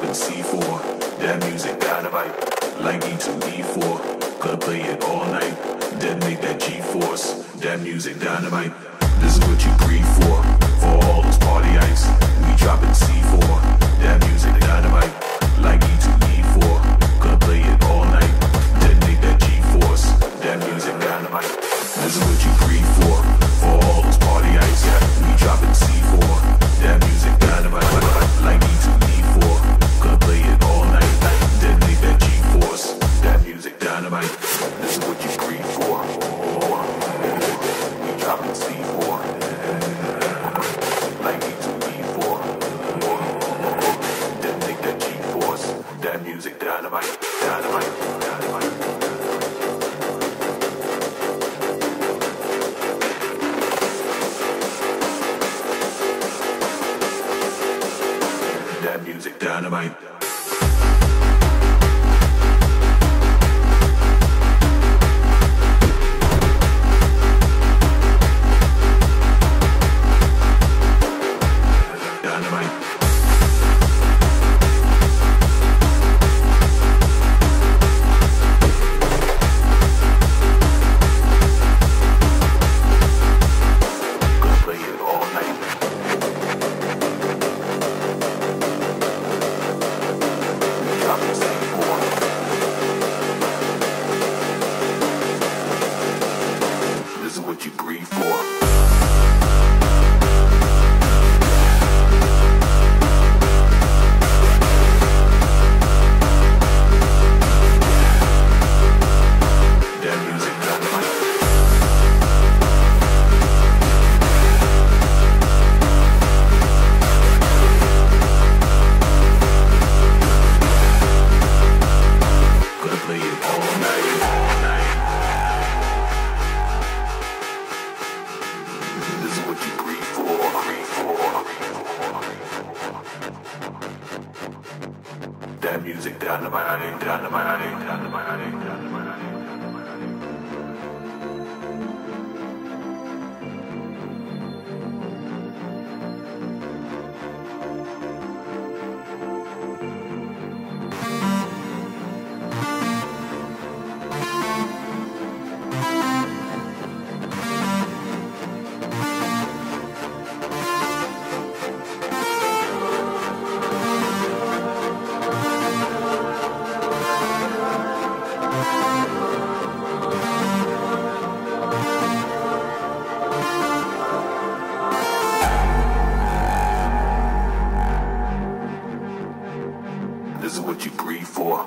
dropping C4. That music dynamite, like E2E4. Could play it all night, then make that G-force. That music dynamite. This is what you breathe for, for all those party ice. We dropping C4. That music. Music dynamite. that music down to my name, down to my name, down to my name, down to my. is what you breathe for.